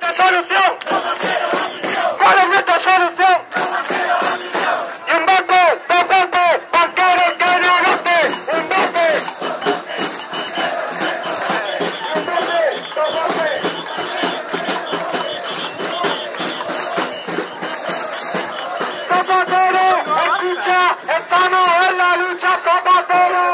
nuestra solución? ¿Cuál es nuestra solución? Un banco, dos que un banco. Un banco, escucha, estamos en la lucha, Zapatero.